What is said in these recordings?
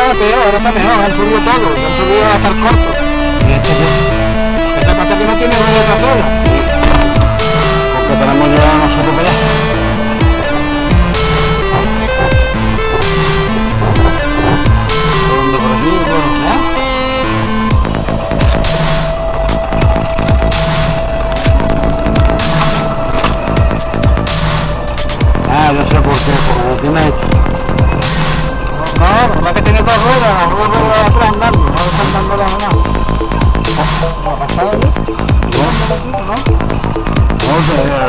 era peor, ahora está mejor, han subido todo, han subido hasta el corto. Y este ya, esta pasa que no tiene rueda trasera. Porque tenemos ya nosotros para allá. ¿Dónde por ¿eh? Ah, yo sé por qué, porque lo hecho. No, que tiene dos ruedas, las andando, no. ¿La.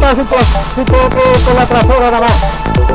Su, su, su, con la.